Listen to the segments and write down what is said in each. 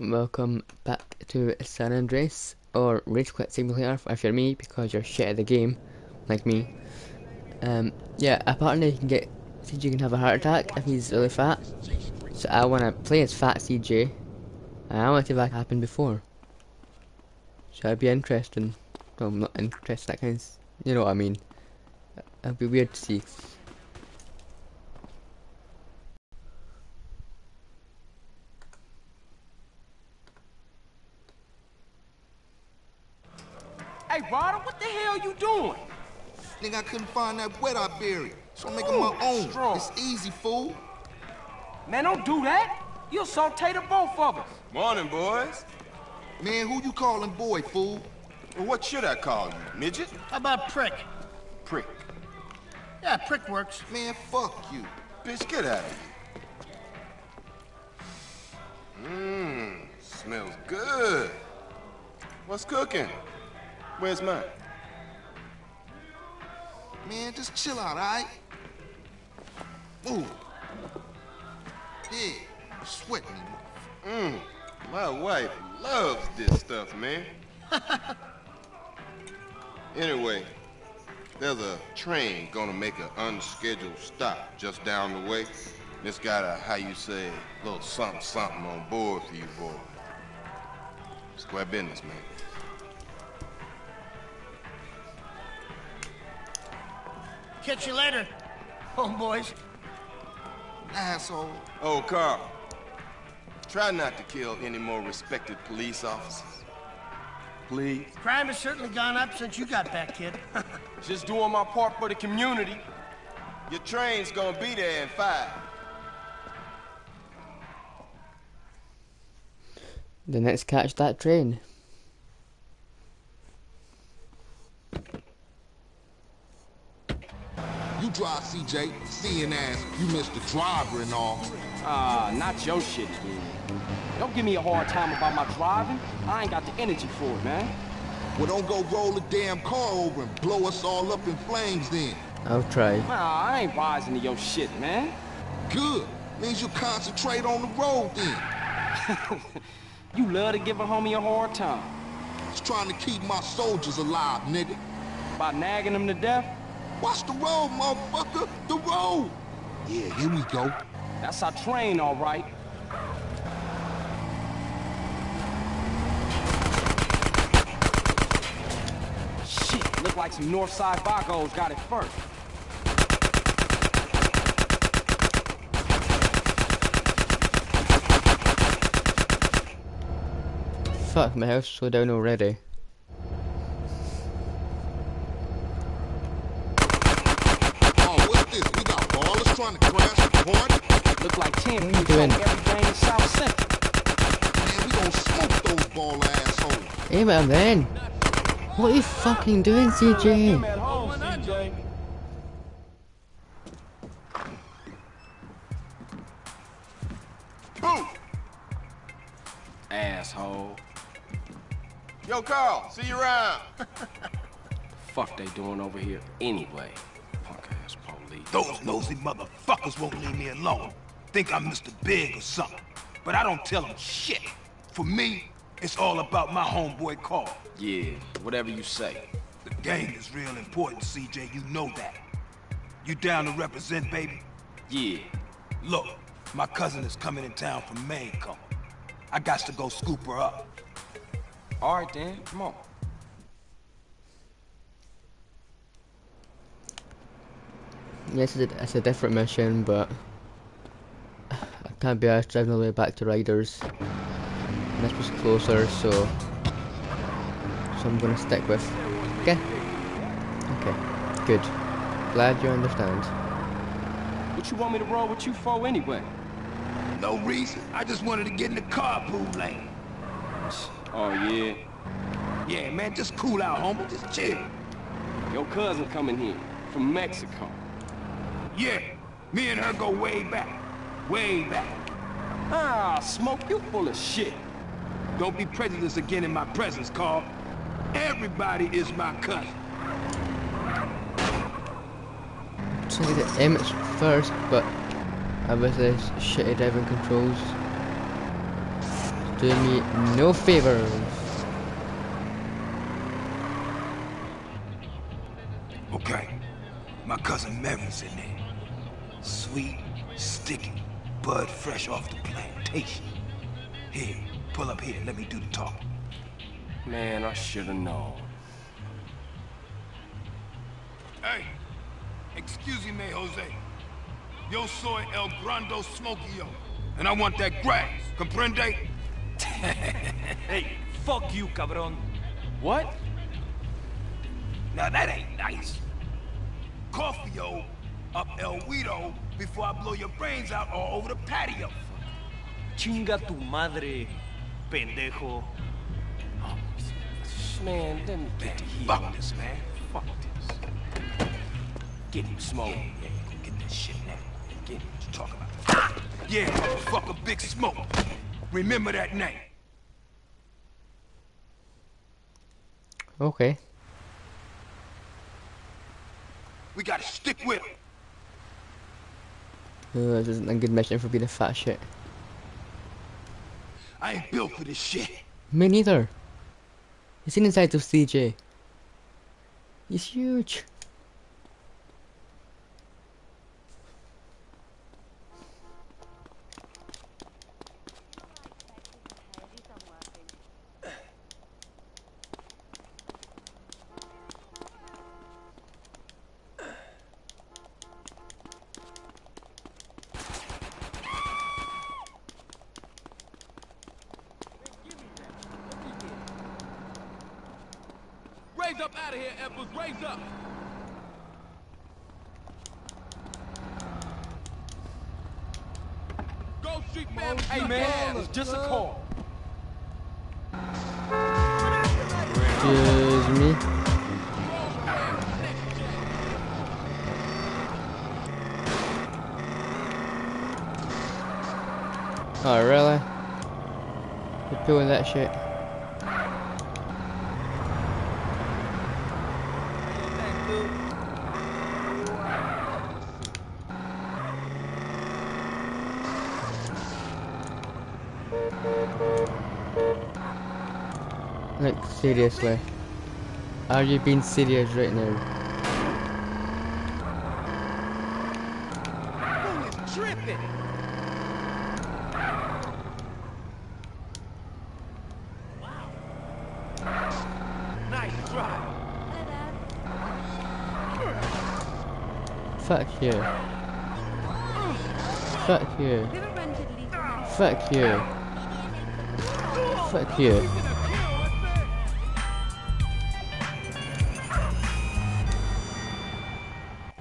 welcome back to San Andreas, or Rage Quit Simulator if you're me, because you're shit at the game, like me. Um, yeah, apparently you can get, CJ can have a heart attack if he's really fat, so I want to play as fat CJ, and I want to see if that happened before. So that'd be interesting. No, I'm not interested, that kind of, you know what I mean. It'd be weird to see. Hey, what the hell you doing? Nigga, I couldn't find that wet I buried. So I'm making my own. strong. It's easy, fool. Man, don't do that. You'll saute the both of us. Morning, boys. Man, who you calling boy, fool? Well, what should I call you? Midget? How about prick? Prick. Yeah, prick works. Man, fuck you. Bitch, get out of here. Mmm, smells good. What's cooking? Where's mine? Man, just chill out, alright? Move. Yeah, sweat me. Mmm, my wife loves this stuff, man. anyway, there's a train gonna make an unscheduled stop just down the way. It's got a, how you say, little something something on board for you boy. Square business, man. Catch you later, oh, homeboys. Asshole. Oh, Carl. Try not to kill any more respected police officers. Please. Crime has certainly gone up since you got back, kid. Just doing my part for the community. Your train's gonna be there in five. Then let's catch that train. You drive, CJ. Seeing as you missed the driver and all. Ah, not your shit, dude. Don't give me a hard time about my driving. I ain't got the energy for it, man. Well, don't go roll the damn car over and blow us all up in flames then. I'll try. Nah, I ain't rising to your shit, man. Good. Means you concentrate on the road then. You love to give a homie a hard time. Just trying to keep my soldiers alive, nigga. By nagging them to death, Watch the road, motherfucker. The road. Yeah, here we go. that's our train, all right. Shit, look like some Northside Vagos got it first. Fuck, my house slowed down already. Oh, what's this? We got ballers trying to crash the party? Look like 10 you people doing? from every gang in South Central. Man, we gonna smoke those ball assholes. Hey, man. What are you fucking doing, CJ? home, CJ. Boom! Asshole. Yo, Carl, see you around. Fuck they doing over here anyway? Punk ass police. Those nosy motherfuckers won't leave me alone. Think I'm Mr. Big or something. But I don't tell them shit. For me, it's all about my homeboy Carl. Yeah, whatever you say. The game is real important, CJ. You know that. You down to represent, baby? Yeah. Look, my cousin is coming in town from Maine, come. I got to go scoop her up. All right then, come on. Yes, it's a, it's a different mission, but I can't be asked driving all the way back to Ryder's. And this was closer, so so I'm gonna stick with. Okay. Okay. Good. Glad you understand. What you want me to roll with you for anyway? No reason. I just wanted to get in the carpool lane. Oh yeah, Yeah, man, just cool out, homie. Just chill. your cousin coming here from Mexico. Yeah, me and her go way back. Way back. Ah, smoke, you full of shit. Don't be prejudiced again in my presence, Carl. Everybody is my cousin. So I get Emmet's first, but I was this shitty driving controls. doing me no favors. Okay. My cousin Mary's in there. Sweet, sticky, bud fresh off the plantation. Here, pull up here. Let me do the talking. Man, I should have known. Hey, excuse me, Jose. Yo soy El Grando Smokio, and I want that grass, comprende? Hey, fuck you, cabron. What? Now that ain't nice. Coffee-o up El Guido before I blow your brains out all over the patio. Chinga tu madre, pendejo. Man, let me get to here. Fuck this, man. Fuck this. Get him, Smoke. Yeah, yeah, go get that shit now. Get it, what you talking about? Yeah, motherfucker, Big Smoke. Remember that name. Okay. We gotta stick with him. Uh, this isn't a good mission for being a fat shit. I ain't built for this shit. Me neither. Seen inside of CJ. He's huge. Up out of here, Edwards. Raise up. Grove Street family. Hey, man, it's just a call. Excuse me. Oh, really? You're doing that shit? Like, seriously. Are you being serious right now? Nice try. Fuck you. Fuck you. Fuck you. Fuck you.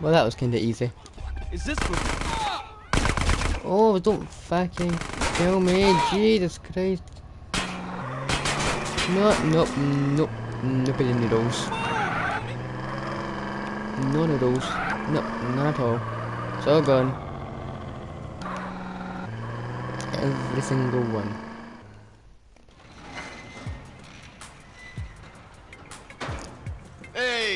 Well, that was kinda easy. Is this. Oh, don't fucking kill me, Jesus Christ. No, no, no, nobody noodles. No noodles. No, none at all. It's all gone. Every single one.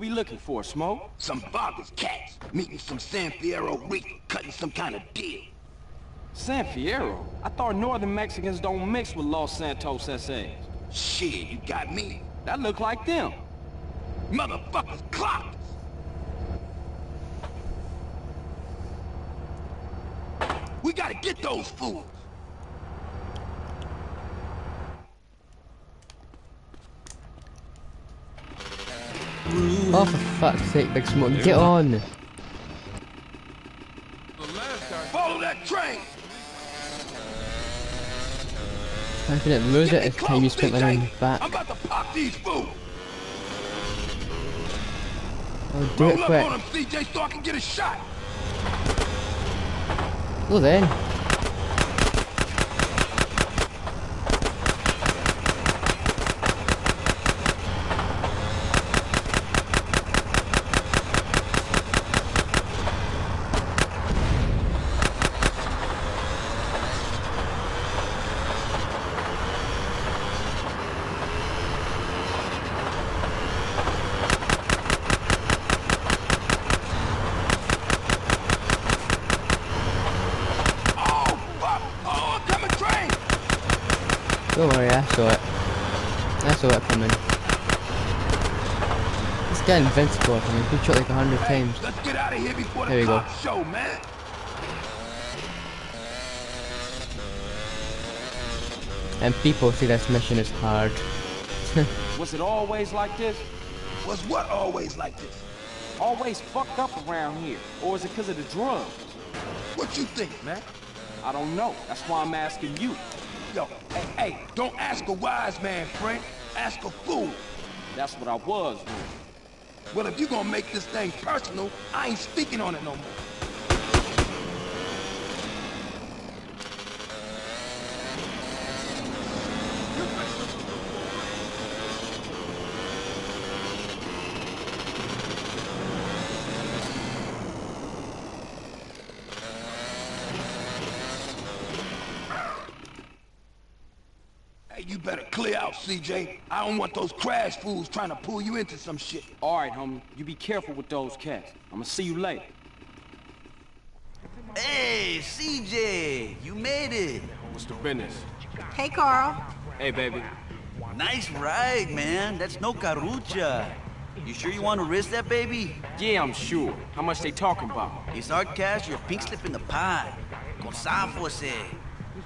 we looking for, Smoke? Some Vagos cats meeting some San Fierro Rifa, cutting some kind of deal. San Fierro? I thought northern Mexicans don't mix with Los Santos SAs. Shit, you got me. That look like them. Motherfuckers clocked us. We gotta get those fools. Oh, for fuck's sake, Big Smoke, get on! Follow that train. I couldn't lose it Get if time you close, spent my CJ. own back. I'm about to pop these fools. Oh, do Roll it up quick. on them, CJ, so I can get a shot. Well then. Oh, fuck. Oh, coming train. Don't worry, I saw it. I saw it coming. This guy invincible, I mean, he shot like a hundred times. Let's get out of here before There the you go. show, man. And people see this mission is hard. Was it always like this? Was what always like this? Always fucked up around here? Or is it because of the drugs? What you think, man? I don't know. That's why I'm asking you. Yo, hey, hey, don't ask a wise man, Frank. Ask a fool. That's what I was doing. Well, if you're gonna make this thing personal, I ain't speaking on it no more. Hey, you better clear out, CJ. I don't want those crash fools trying to pull you into some shit. All right, homie. You be careful with those cats. I'm gonna see you later. Hey, CJ, you made it. What's the business? Hey, Carl. Hey, baby. Nice ride, man. That's no carucha. You sure you want to risk that, baby? Yeah, I'm sure. How much they talking about? It's our cash, your pink slip in the pie. Con safos, eh.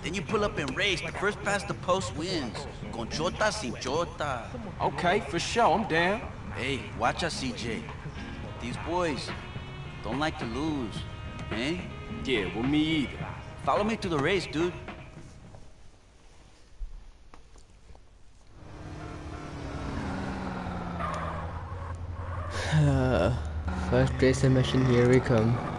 Then you pull up and race. The first past the post wins. Con chota sin chota. Okay, for sure. I'm down. Hey, watch out, CJ. These boys don't like to lose, eh? Yeah, well, me either. Follow me to the race, dude. First racing mission, here we come.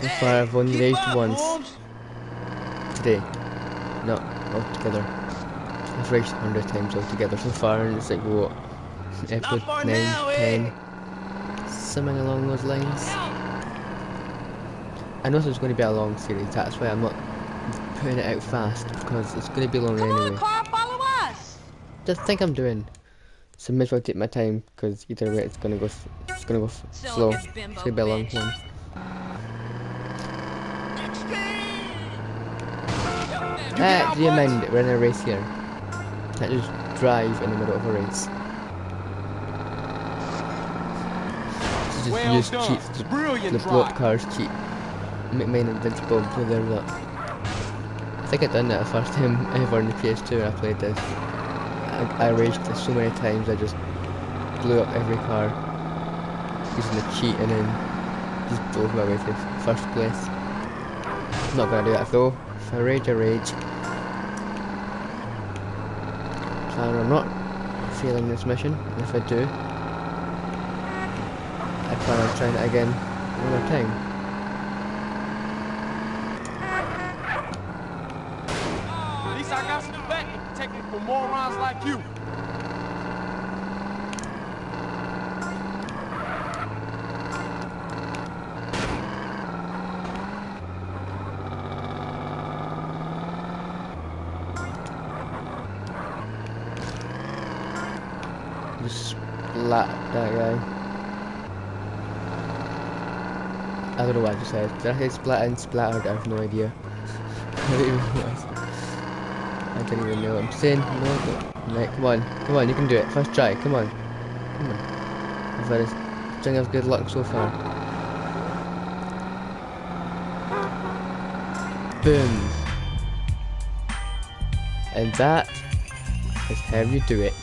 So far I've only keep raced up, once Holmes. today. Not altogether. I've raced a hundred times altogether so far and it's like what? Episode far 9, now, eh? 10. Something along those lines. I know this is going to be a long series, that's why I'm not putting it out fast because it's going to be long Come anyway. on, Carl, follow us. Just think I'm doing. So may as well take my time because either way it's gonna go it's gonna go So slow. It's gonna be a long one. Ah, do you mind? We're in a race here. Can't just drive in the middle of a race. Just Well use done. cheats to Brilliant the blow up cars cheat. Make mine invincible so there's that. I think I've done that the first time ever on the PS2 when I played this. I, I raced this so many times I just blew up every car using the cheat and then just drove my way to first place. I'm not gonna do that though. If I rage, I rage. So I'm not failing this mission. and If I do, I plan on trying it again one more time. I got some to protect morons like you. Just splat that guy. I don't know what I just said. Did I say splat and splattered? I have no idea. I don't even know. I don't even know. I'm saying no. Go. Right, come on, come on, you can do it. First try. Come on, come on. I've had a string of good luck so far. Boom. And that is how you do it.